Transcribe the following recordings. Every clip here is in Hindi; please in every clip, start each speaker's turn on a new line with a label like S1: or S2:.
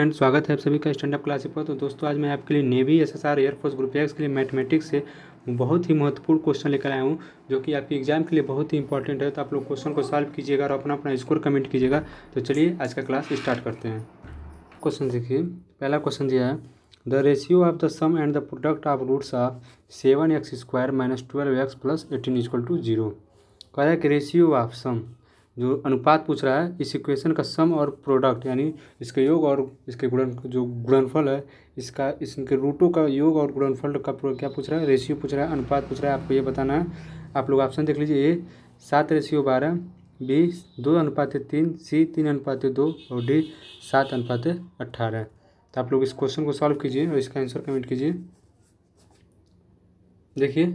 S1: फ्रेंड स्वागत है आप सभी का स्टैंड अप क्लास पर। तो दोस्तों, आज मैं आपके लिए navy SSR air force group X के लिए मैथमेटिक्स से बहुत ही महत्वपूर्ण क्वेश्चन लेकर आया हूँ, जो कि आपके एग्ज़ाम के लिए बहुत ही इंपॉर्टेंट है। तो आप लोग क्वेश्चन को सॉल्व कीजिएगा और अपना अपना स्कोर कमेंट कीजिएगा। तो चलिए, आज का क्लास स्टार्ट करते हैं। क्वेश्चन देखिए, पहला क्वेश्चन दिया है। The ratio of the sum and the product of roots of seven X square minus twelve X plus eighteen equal to zero. कह रहा है कि रेशियो ऑफ़ सम जो अनुपात पूछ रहा है, इस इक्वेशन का सम और प्रोडक्ट यानी इसके योग और इसके गुणन, जो गुणनफल है, इसका, इसके रूटों का योग और गुणनफल का क्या पूछ रहा है? रेशियो पूछ रहा है, अनुपात पूछ रहा है, आपको ये बताना है। आप लोग ऑप्शन देख लीजिए, ए, सात रेशियो बारह, बी, दो अनुपात तीन, सी, तीन अनुपात दो, और डी, सात अनुपात अट्ठारह तो आप लोग इस क्वेश्चन को सॉल्व कीजिए और इसका आंसर कमेंट कीजिए। देखिए,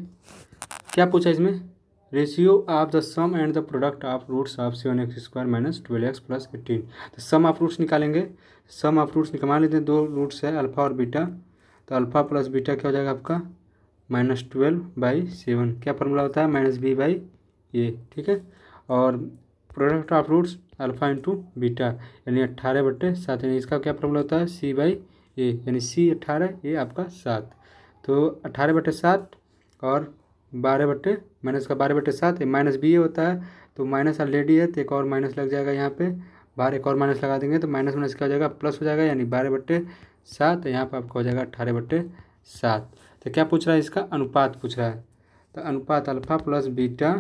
S1: क्या पूछा इसमें? Ratio of the sum and the product of roots of seven x square minus twelve x plus eighteen तो सम ऑफ़ रूट्स निकालेंगे। सम ऑफ़ रूट्स निकाल लेते हैं। दो रूट्स है अल्फ़ा और बीटा तो अल्फ़ा प्लस बीटा क्या हो जाएगा आपका? माइनस ट्वेल्व बाई सेवन क्या फॉर्मूला होता है? माइनस बी बाई ए ठीक है? और product of roots alpha into beta यानी अट्ठारह बट्टे सात। यानी इसका क्या फॉर्मूला होता है? सी बाई ए यानी सी अट्ठारह ए आपका सात। तो अट्ठारह बटे सात और बारह बट्टे माइनस का बारह बटे सात माइनस बी ए होता है तो माइनस ऑलरेडी है तो एक और माइनस लग जाएगा यहाँ पे, बारह, एक और माइनस लगा देंगे तो माइनस माइनस क्या हो जाएगा, प्लस हो जाएगा, यानी बारह बट्टे सात यहाँ पर आपका हो जाएगा अट्ठारह बट्टे सात। तो क्या पूछ रहा है इसका? अनुपात पूछ रहा है। तो अनुपात अल्फ़ा प्लस बीटा,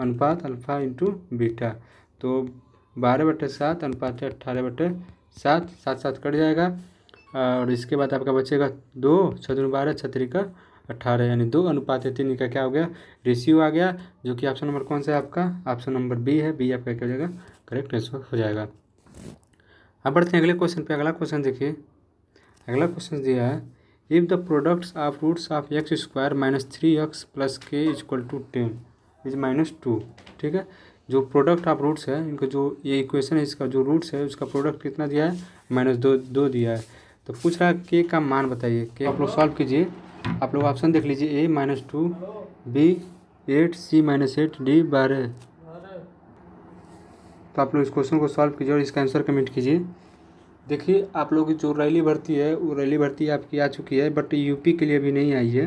S1: अनुपात अल्फ़ा इंटू बीटा तो बारह बटे सात, अनुपात अट्ठारह बटे सात सात सात कट जाएगा, और इसके बाद आपका बचेगा दो छः बारह छतरी का अट्ठारह यानी दो अनुपात है, तीन का क्या हो गया? रेशियो आ गया, जो कि ऑप्शन नंबर कौन सा है आपका? ऑप्शन नंबर बी है बी आपका क्या हो जाएगा? करेक्ट आंसर हो जाएगा। अब बढ़ते हैं अगले क्वेश्चन पे, अगला क्वेश्चन देखिए। अगला क्वेश्चन दिया है if the products of roots of x square minus three x plus k equal to ten is minus two ठीक है? जो प्रोडक्ट ऑफ़ रूट्स है, इनका जो ये इक्वेशन है, इसका जो रूट्स है, उसका प्रोडक्ट कितना दिया है? माइनस दो दो दिया है। तो पूछ रहा है के का मान बताइए के आप लोग सॉल्व कीजिए। आप लोग ऑप्शन देख लीजिए A minus two B eight C minus eight D बारह। तो आप लोग इस क्वेश्चन को सॉल्व कीजिए और इसका आंसर कमेंट कीजिए। देखिए, आप लोग की जो रैली भर्ती है, वो रैली भर्ती आपकी आ चुकी है बट यूपी के लिए अभी नहीं आई है।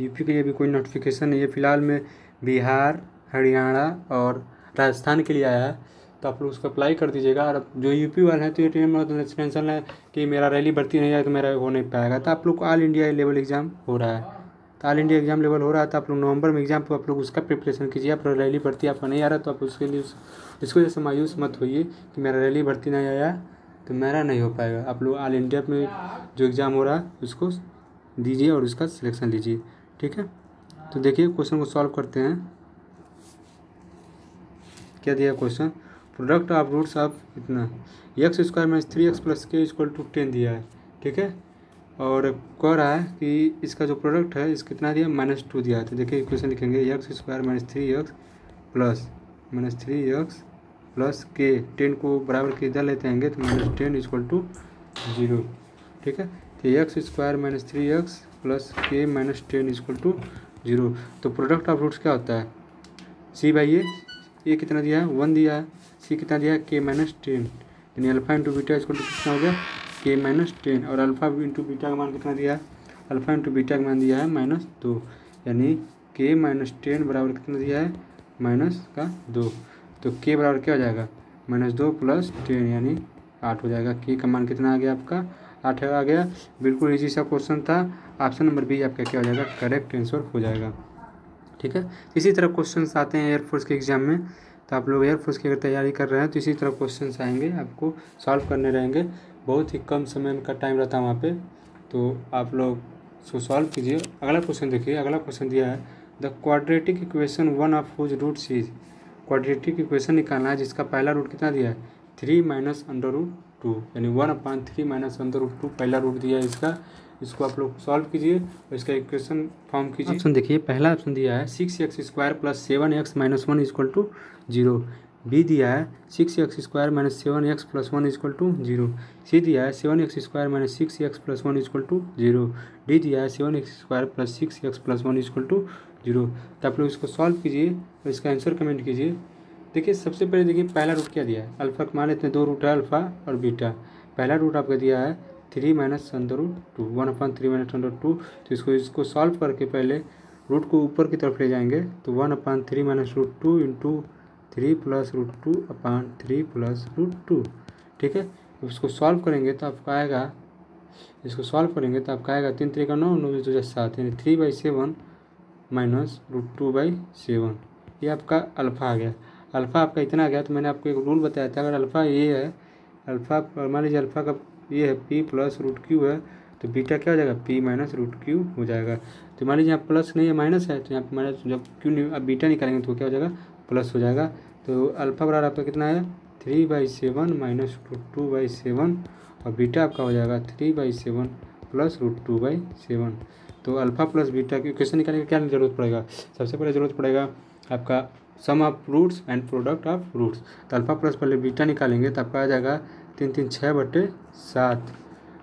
S1: यूपी के लिए अभी कोई नोटिफिकेशन नहीं है। फ़िलहाल में बिहार, हरियाणा और राजस्थान के लिए आया है। तो आप लोग उसको अप्लाई कर दीजिएगा। और जो यूपी वाले हैं तो ये टेंशन है कि मेरा रैली भर्ती नहीं आया तो मेरा हो नहीं पाएगा। तो आप लोग ऑल इंडिया लेवल एग्ज़ाम हो रहा है। तो ऑल इंडिया एग्ज़ाम लेवल हो रहा है तो आप लोग नवंबर में एग्ज़ाम तो आप लोग उसका प्रिपरेशन कीजिए। आप रैली भर्ती आपका नहीं आ रहा तो आप उसके लिए इसको जैसे मायूस मत होइए कि मेरा रैली भर्ती नहीं आया तो मेरा नहीं हो पाएगा। आप लोग ऑल इंडिया में जो एग्ज़ाम हो रहा है, उसको दीजिए और उसका सिलेक्शन लीजिए। ठीक है? तो देखिए क्वेश्चन को सॉल्व करते हैं। क्या दिया question product of roots of इतना x square minus three x plus k equal to ten दिया है, ठीक है? और कह रहा है कि इसका जो प्रोडक्ट है इस कितना दिया? माइनस टू दिया है तो देखिए इक्वेशन लिखेंगे x square minus three x plus minus three x plus k ten को बराबर के इधर लेते आएँगे तो minus ten equal to zero ठीक है? तो x square minus three x plus k minus ten equal to zero तो प्रोडक्ट ऑफ़ रूट्स क्या होता है? सी बाई ए ये कितना दिया है? वन दिया है। सी कितना दिया के माइनस टेन यानी अल्फ़ा इंटू बीटा इसको कितना हो गया? के माइनस टेन और अल्फ़ा इंटू बीटा का मान कितना दिया है? अल्फ़ा इंटू बीटा का मान दिया है माइनस दो। यानी के माइनस टेन बराबर कितना दिया है? माइनस का दो। तो के बराबर क्या हो जाएगा? माइनस दो प्लस टेन यानी आठ हो जाएगा। के का मान कितना आ गया आपका? आठ आ गया। बिल्कुल इजी सा क्वेश्चन था। ऑप्शन नंबर बी आपका क्या हो जाएगा? करेक्ट आंसर हो जाएगा। ठीक है? इसी तरह क्वेश्चन आते हैं एयरफोर्स के एग्ज़ाम में। तो आप लोग एयरफोर्स की अगर तैयारी कर रहे हैं तो इसी तरह क्वेश्चन आएँगे, आपको सॉल्व करने रहेंगे। बहुत ही कम समय का टाइम रहता है वहाँ पर तो आप लोग उसको सॉल्व कीजिए। अगला क्वेश्चन देखिए, अगला क्वेश्चन दिया है। The quadratic equation one of whose root is quadratic equation निकालना है, जिसका पहला रूट कितना दिया है? Three minus under root two यानी one upon three minus under root two पहला रूट दिया है इसका। इसको आप लोग सॉल्व कीजिए और इसका इक्वेशन फॉर्म कीजिए। ऑप्शन देखिए, पहला ऑप्शन दिया है six x square plus seven x minus one equal to zero B दिया है six x square minus seven x plus one equal to zero C दिया है seven x square minus six x plus one equal to zero D दिया है seven x square plus six x plus one equal to zero तो आप लोग इसको सॉल्व कीजिए और इसका आंसर कमेंट कीजिए। देखिए, सबसे पहले देखिए, पहला रूट क्या दिया है? अल्फ़ा का मान लेते हैं दो रूट है अल्फ़ा और बीटा पहला रूट आपका दिया है three minus under root two, one upon three minus under two तो इसको इसको सॉल्व करके पहले रूट को ऊपर की तरफ़ ले जाएँगे तो one upon three minus root two into three plus root two upon three plus root two, ठीक है? इसको सॉल्व करेंगे तो आपका आएगा, इसको सॉल्व करेंगे तो आपका आएगा तीन तरीका नौ नौ दो सात, यानी three by seven minus root two by seven. ये आपका अल्फ़ा आ गया। अल्फ़ा आपका इतना आ गया तो मैंने आपको एक रूल बताया था, अगर अल्फ़ा ये है अल्फ़ा मान लीजिए अल्फ़ा का ये है पी प्लस रूट क्यू है तो बीटा क्या हो जाएगा? पी माइनस रूट क्यू हो जाएगा। तो मान लीजिए यहाँ प्लस नहीं है माइनस है तो यहाँ पर माइनस जब क्यू नहीं अब बीटा निकालेंगे तो क्या हो जाएगा? प्लस हो जाएगा। तो अल्फ़ा बराबर आपका कितना है? Three by seven minus root two by seven और बीटा आपका हो जाएगा three by seven plus root two by seven तो अल्फ़ा प्लस बीटा की इक्वेशन निकालने की क्या ज़रूरत पड़ेगा? सबसे पहले ज़रूरत पड़ेगा आपका sum of roots and product of roots तो अल्फ़ा प्लस पहले बीटा निकालेंगे तो आपका आ जाएगा? तीन तीन, छः बटे सात।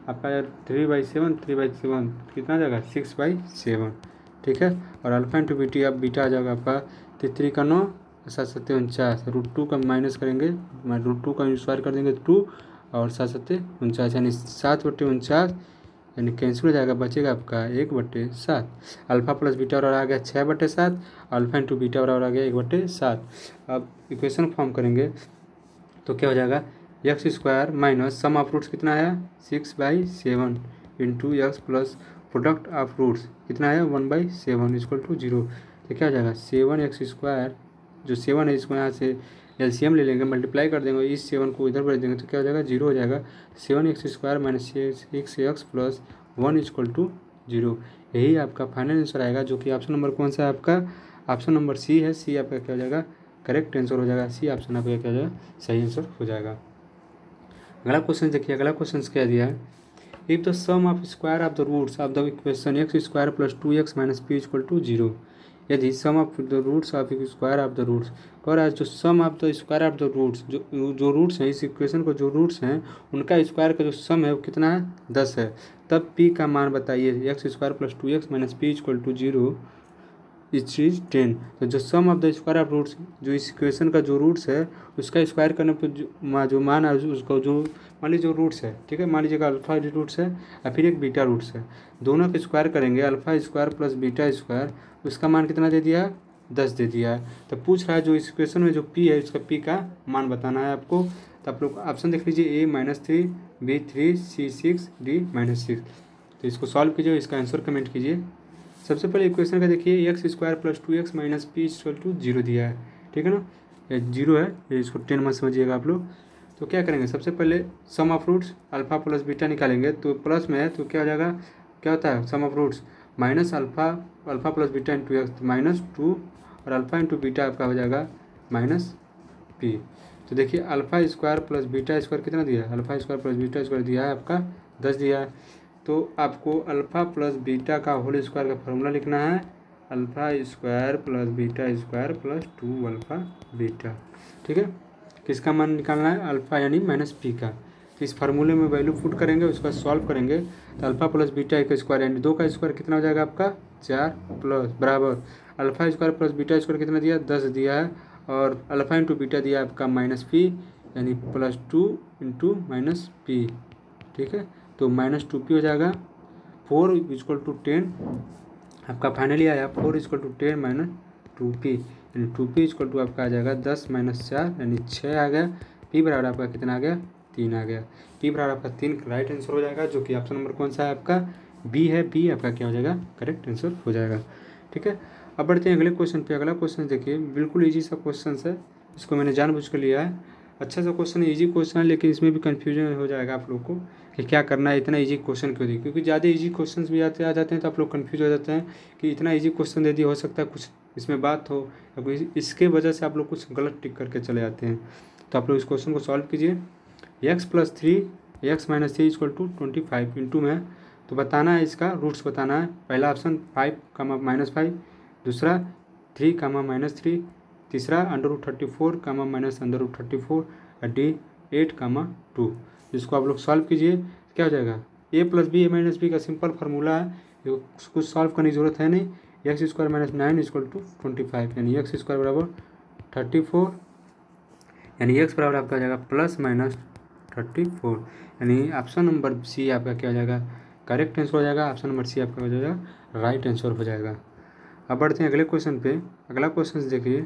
S1: आपका three by seven three by seven कितना जाएगा? सिक्स बाई सेवन ठीक है? और अल्फ़ा इंटू बीटी अब बीटा आ जाएगा आपका तित्री का नौ, सात सत्य उनचास रूट टू का माइनस करेंगे रूट टू का स्क्वायर कर देंगे टू और सात सत्य उनचास, यानी सात बटे उनचास, यानी कैंसिल हो जाएगा, बचेगा आपका एक बटे सात। अल्फ़ा प्लस बीटा और आ गया छः बटे सात अल्फ़ा इंटू बीटा और आ गया एक बटे सात। अब इक्वेशन फॉर्म करेंगे तो क्या हो जाएगा? X square minus sum of roots कितना है six by seven into x plus product of roots कितना है one by seven equal to zero. तो क्या हो जाएगा? सेवन एक्स स्क्वायर, जो सेवन है इसको यहाँ से एलसीएम ले लेंगे मल्टीप्लाई कर देंगे, इस सेवन को इधर भेज देंगे तो क्या हो जाएगा? ज़ीरो हो जाएगा। Seven x square minus six x plus one equal to zero. यही आपका फाइनल आंसर आएगा, जो कि ऑप्शन नंबर कौन सा है आपका? ऑप्शन नंबर सी है। सी आपका क्या हो जाएगा? करेक्ट आंसर हो जाएगा। सी ऑप्शन आपका क्या हो जाएगा? सही आंसर हो जाएगा। अगला क्वेश्चन देखिए, अगला क्वेश्चन क्या दिया है? If the sum of square of the roots of the equation x square plus two x minus p equal to zero यदि sum of the roots of square of the roots और है जो sum of the square of the roots जो जो रूट्स हैं, इस इक्वेशन को जो रूट्स हैं, उनका स्क्वायर का जो सम है वो कितना है? दस है। तब पी का मान बताइए x square plus two x minus p equal to zero which is ten तो जो sum of the square of roots जो इस इक्वेशन का जो रूट्स है उसका स्क्वायर करने पर जो, मा जो मान है उसका जो मान लीजिए जो रूट्स है ठीक है? मान लीजिएगा अल्फ़ा रूट्स है या फिर एक बीटा रूट्स है। दोनों का स्क्वायर करेंगे alpha square plus beta square उसका मान कितना दे दिया? दस दे दिया। है तो पूछ रहा है जो इस इक्वेशन में जो पी है उसका पी का मान बताना है आपको। तो आप लोग ऑप्शन देख लीजिए A minus three B three C six D minus six तो इसको सॉल्व कीजिए इसका आंसर कमेंट कीजिए। सबसे पहले इक्वेशन का देखिए x square plus two x minus p equal to zero दिया है। ठीक है ना? ये ज़ीरो है, ये इसको टेन मत समझिएगा आप लोग। तो क्या करेंगे? सबसे पहले sum of roots alpha plus beta निकालेंगे। तो प्लस में है तो क्या हो जाएगा? क्या होता है? Sum of roots minus alpha alpha plus beta into x minus two और अल्फ़ा इंटू बीटा आपका हो जाएगा माइनस पी तो देखिए alpha square plus beta square कितना दिया है? Alpha square plus beta square दिया है आपका दस दिया है। तो आपको अल्फ़ा प्लस बीटा का होल स्क्वायर का फॉर्मूला लिखना है। Alpha square plus beta square plus two alpha beta. ठीक है? किसका मान निकालना है? अल्फ़ा यानी माइनस पी का। तो इस फार्मूले में वैल्यू पुट करेंगे, उसका सॉल्व करेंगे। तो अल्फ़ा प्लस बीटा का स्क्वायर यानी दो का स्क्वायर कितना हो जाएगा आपका? चार प्लस, बराबर। Alpha square plus beta square कितना दिया? दस दिया है। और अल्फ़ा इंटू बीटा दिया आपका माइनस पी, यानी plus two into minus p. ठीक है? तो माइनस टू पी हो जाएगा। फोर इजक्वल टू टेन आपका फाइनली आया। Four equal to ten minus two p यानी टू पी इजक्वल टू आपका आ जाएगा दस माइनस चार। यानी छः आ गया। पी बराबर आपका कितना आ गया? तीन आ गया। पी बराबर आपका तीन। राइट आंसर हो जाएगा, जो कि ऑप्शन नंबर कौन सा है आपका? बी है। बी आपका क्या हो जाएगा? करेक्ट आंसर हो जाएगा। ठीक है? अब बढ़ते हैं अगले क्वेश्चन पे। अगला क्वेश्चन देखिए, बिल्कुल ईजी सा क्वेश्चन है। इसको मैंने जानबूझ कर लिया है। अच्छा सा क्वेश्चन है ईजी क्वेश्चन है, लेकिन इसमें भी कन्फ्यूज़न हो जाएगा आप लोग को कि क्या करना है, इतना ईजी क्वेश्चन क्यों दी क्योंकि ज़्यादा ईजी क्वेश्चन भी आते आ जाते हैं तो आप लोग कन्फ्यूज़ हो जाते हैं कि इतना ईजी क्वेश्चन दे दिया, हो सकता है कुछ इसमें बात हो, या कोई इसके वजह से आप लोग कुछ गलत टिक करके चले जाते हैं। तो आप लोग इस क्वेश्चन को सॉल्व कीजिए। X plus three x minus three equal to twenty five into में तो बताना है इसका रूट्स बताना है। पहला option five comma minus five दूसरा थ्री कामा माइनस थ्री तीसरा under root thirty four comma minus under root thirty four D eight comma two इसको आप लोग सॉल्व कीजिए, क्या हो जाएगा? A plus B A minus B का सिंपल फार्मूला है कुछ सॉल्व करने की ज़रूरत है नहीं x square minus nine equal to twenty five यानी एक्स स्क्वायर बराबर थर्टी फोर यानी एक्स बराबर आपका हो जाएगा प्लस माइनस थर्टी फोर यानी ऑप्शन नंबर सी आपका क्या हो जाएगा? करेक्ट आंसर हो जाएगा ऑप्शन नंबर सी आपका हो जाएगा राइट आंसर हो जाएगा। अब बढ़ते हैं अगले क्वेश्चन पे। अगला क्वेश्चन देखिए।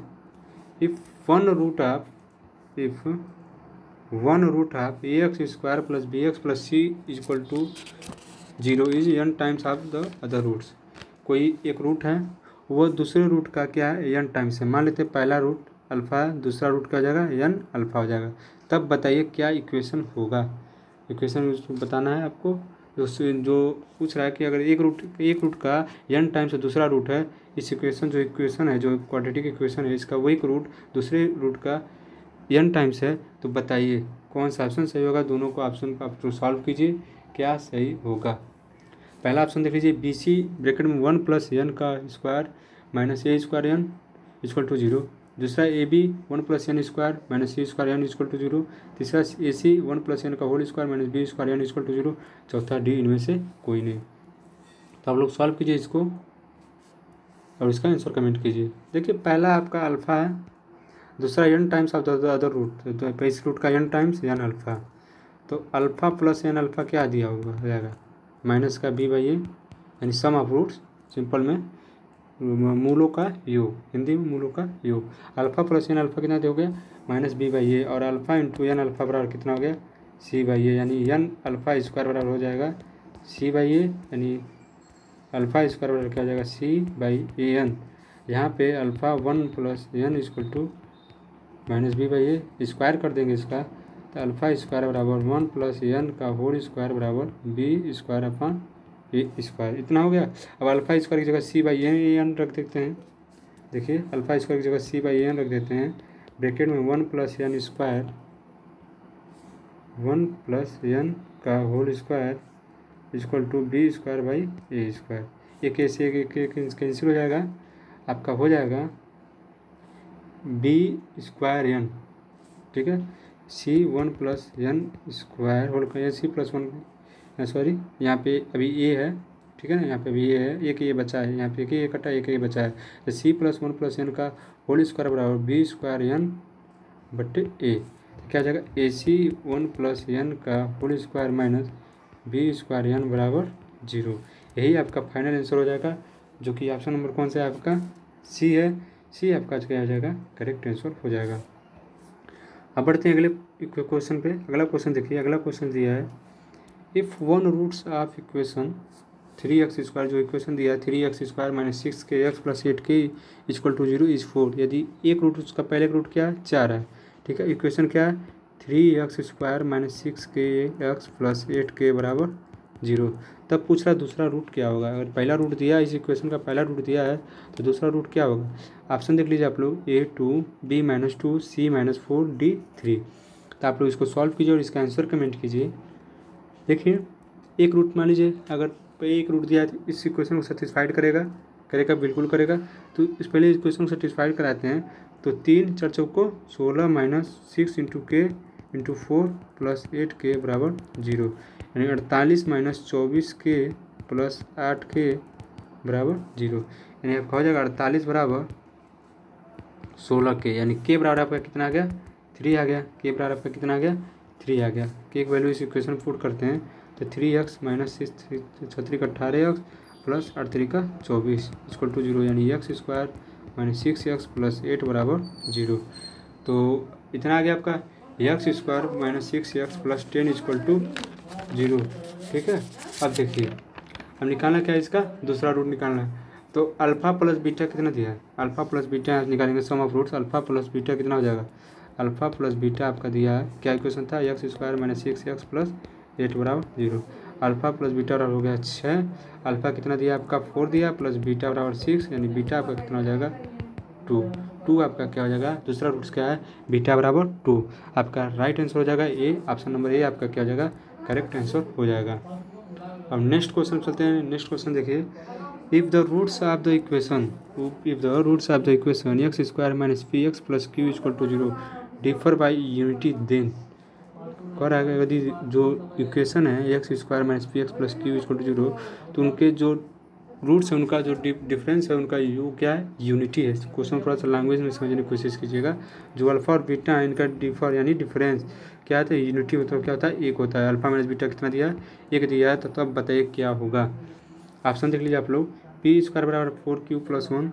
S1: If one root of if one root of a x square plus b x plus c is equal to zero is n times of the other roots कोई एक रूट है, वो दूसरे रूट का क्या है? एन टाइम्स है। मान लेते हैं पहला रूट अल्फ़ा है दूसरा रूट का जाएगा एन अल्फ़ा हो जाएगा। तब बताइए क्या इक्वेशन होगा? इक्वेशन बताना है आपको। जो जो पूछ रहा है कि अगर एक रूट एक रूट का एन टाइम्स दूसरा रूट है, इस इक्वेशन जो इक्वेशन है, जो क्वाड्रेटिक इक्वेशन है, इसका वही रूट दूसरे रूट का एन टाइम्स है तो बताइए कौन सा ऑप्शन सही होगा? दोनों को ऑप्शन आप सॉल्व कीजिए, क्या सही होगा? पहला ऑप्शन देख लीजिए बी सी ब्रैकेट में वन प्लस एन का square minus A square n equal to zero दूसरा A B one plus n square minus C square n equal to zero. तीसरा A C one plus n का whole square minus B square n equal to zero. चौथा डी इनमें से कोई नहीं। तो आप लोग सॉल्व कीजिए इसको और इसका आंसर कमेंट कीजिए। देखिए, पहला आपका अल्फ़ा है, दूसरा n times of the other root तो इस रूट का एन टाइम्स एन अल्फ़ा तो अल्फ़ा प्लस एन अल्फ़ा क्या दिया होगा जाएगा? माइनस का बी बाई ए यानी सम ऑफ़ रूट्स सिंपल में मूलों का योग हिंदी में मूलों का योग अल्फ़ा प्लस एन अल्फ़ा कितना हो गया माइनस बी बाई ए और अल्फ़ा इंटू एन अल्फ़ा बराबर कितना हो गया? सी बाई ए, यानी एन अल्फ़ा स्क्वायर बराबर हो जाएगा सी बाई ए, यानी अल्फ़ा स्क्वायर बराबर क्या हो जाएगा? C by A n. यहाँ पे alpha one plus n equal to minus B by A square कर देंगे इसका। तो अल्फ़ा स्क्वायर बराबर वन प्लस एन का होल स्क्वायर बराबर B square upon A square इतना हो गया। अब अल्फ़ा स्क्वायर की जगह सी बाई एन रख देते हैं। देखिए अल्फ़ा स्क्वायर की जगह सी बाई एन रख देते हैं। ब्रैकेट में one plus n square one plus n का whole square equal to B square by A square एक ऐसे एक एक कैंसिल हो जाएगा। आपका हो जाएगा बी स्क्वायर एन ठीक है? C one plus n square whole C plus one sorry यहाँ पे अभी ए है, ठीक है ना, यहाँ पे अभी ए है, एक ये बचा है, यहाँ पे एक ये कटा, एक ये बचा है। तो C plus one plus n का होल स्क्वायर बराबर बी स्क्वायर एन बटे ए क्या जाएगा? A C one plus n का whole square minus B square n बराबर ज़ीरो यही आपका फाइनल आंसर हो जाएगा, जो कि ऑप्शन नंबर कौन सा है आपका? सी है। सी आपका क्या हो जाएगा? करेक्ट आंसर हो जाएगा। अब बढ़ते हैं अगले क्वेश्चन पे। अगला क्वेश्चन देखिए, अगला क्वेश्चन दिया है। If one roots of equation three x square जो इक्वेशन दिया है three x square minus six k x plus eight k equal to zero is four यदि एक रूट उसका पहले रूट क्या है? चार है। ठीक है? इक्वेशन क्या है? Three x square minus six k x plus eight k बराबर ज़ीरो तब पूछ रहा दूसरा रूट क्या होगा? अगर पहला रूट दिया इस इक्वेशन का पहला रूट दिया है तो दूसरा रूट क्या होगा? ऑप्शन देख लीजिए आप लोग। A two b minus two c minus four d three तो आप लोग इसको सॉल्व कीजिए और इसका आंसर कमेंट कीजिए। देखिए, एक रूट मान लीजिए, अगर एक रूट दिया है तो इस इक्वेशन को सेटिस्फाइड करेगा करेगा, बिल्कुल करेगा। तो इस पहले इक्वेशन को सेटिस्फाइड कराते हैं तो तीन चार चौक को सोलह minus six into k into four plus eight के बराबर ज़ीरो यानी अड़तालीस माइनस चौबीस के प्लस आठ के बराबर ज़ीरो यानी आपका हो जाएगा अड़तालीस बराबर सोलह के यानी के बराबर आपका कितना आ गया? थ्री आ गया। के बराबर आपका कितना आ गया? थ्री आ गया। कि एक वैल्यू इस इक्वेशन पुट करते हैं तो थ्री एक्स माइनस सिक्स छत्री का अट्ठारह एक्स प्लस थ्री का चौबीस इक्वल टू ज़ीरो यानी x square minus six x plus eight बराबर ज़ीरो तो इतना आ गया आपका। X square minus six x plus ten equal to zero ठीक है? अब देखिए, अब निकालना क्या है इसका? दूसरा रूट निकालना है। तो अल्फ़ा प्लस बीटा कितना दिया है? अल्फ़ा प्लस बीटा निकालेंगे sum of roots alpha plus beta कितना हो जाएगा? अल्फ़ा प्लस बीटा आपका दिया है। क्या इक्वेशन था? X square minus six x plus eight बराबर ज़ीरो अल्फ़ा प्लस बीटा बराबर हो गया छः अल्फ़ा कितना दिया आपका? फोर दिया। प्लस बीटा बराबर सिक्स यानी बीटा आपका कितना हो जाएगा? टू टू आपका क्या हो जाएगा? दूसरा रूट्स क्या है? बीटा बराबर टू आपका राइट आंसर हो जाएगा ए ऑप्शन नंबर ए आपका क्या हो जाएगा? करेक्ट आंसर हो जाएगा। अब नेक्स्ट क्वेश्चन चलते हैं। नेक्स्ट क्वेश्चन देखिए। If the roots of the equation if the roots of the equation x square minus p x plus q equal to zero differ by unity then रहा है यदि जो इक्वेशन है x square minus p x plus q equal to zero तो उनके जो रूट्स है, उनका जो डिफरेंस है, उनका यू क्या है? यूनिटी है। क्वेश्चन थोड़ा सा लैंग्वेज में समझने की कोशिश कीजिएगा। जो अल्फ़ा और बीटा है, इनका डिफर यानी डिफरेंस क्या है? यूनिटी मतलब क्या होता है? एक होता है। अल्फ़ा माइनस बीटा कितना दिया? है एक दिया है। तो तब बताइए क्या होगा। ऑप्शन देख लीजिए आप लोग। पी स्क्वायर बराबर four q plus one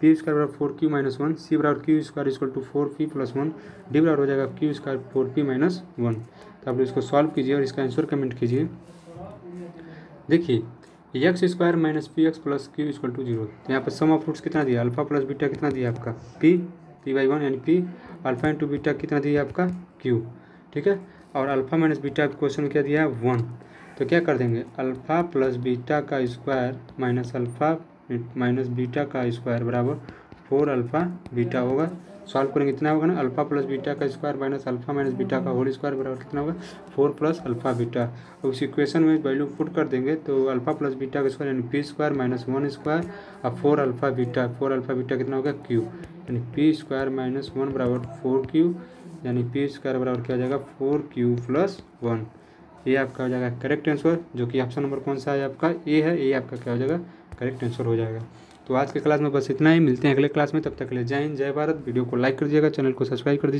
S1: p square बराबर four q minus one c बराबर q square equal to four p plus one d बराबर हो जाएगा q square four p minus one तो आप लोग इसको सॉल्व कीजिए और इसका आंसर कमेंट कीजिए। देखिए x square minus p x plus q equal to zero तो यहाँ पर सम ऑफ़ रूट्स कितना दिया? अल्फ़ा प्लस बीटा कितना दिया आपका? पी पी बाई वन यानी पी अल्फ़ा इंटू बीटा कितना दिया आपका? क्यू ठीक है? और अल्फ़ा माइनस बीटा क्वेश्चन क्या दिया? है वन तो क्या कर देंगे? अल्फ़ा प्लस बीटा का square minus alpha minus beta का स्क्वायर बराबर फोर अल्फ़ा बीटा होगा। सॉल्व करेंगे कितना होगा ना? अल्फ़ा प्लस बीटा का square minus alpha minus beta का होल स्क्वायर बराबर कितना होगा? Four plus alpha beta. और उस इक्वेशन में वैल्यू पुट कर देंगे तो अल्फ़ा प्लस बीटा का स्क्वायर यानी p square minus one square और four alpha beta, four alpha beta कितना होगा? क्यू। यानी पी स्क्वायर माइनस वन बराबर फोर क्यू, यानी पी स्क्वायर बराबर क्या जाएगा? Four q plus one. ये आपका हो जाएगा करेक्ट आंसर जो कि ऑप्शन नंबर कौन सा है आपका? ए है ये आपका क्या हो जाएगा? करेक्ट आंसर हो जाएगा। तो आज के क्लास में बस इतना ही, मिलते हैं अगले क्लास में, तब तक के लिए जय हिंद, जय भारत। वीडियो को लाइक कर दीजिएगा चैनल को सब्सक्राइब कर दीजिएगा।